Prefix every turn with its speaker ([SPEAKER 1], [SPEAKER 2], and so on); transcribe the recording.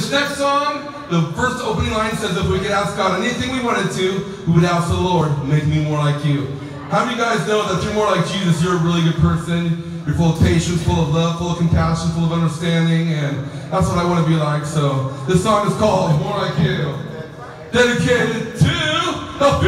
[SPEAKER 1] this next song, the first opening line says if we could ask God anything we wanted to, we would ask the Lord, make me more like you. How many of you guys know that you're more like Jesus, you're a really good person? You're full of patience, full of love, full of compassion, full of understanding, and that's what I want to be like. So this song is called More Like You. Dedicated to the